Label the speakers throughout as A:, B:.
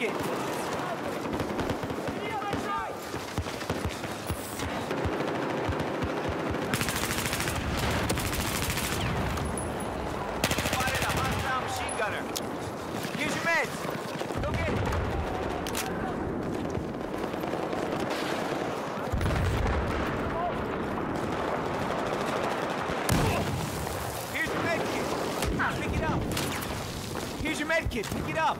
A: it. Pick it up.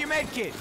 A: Your med kit.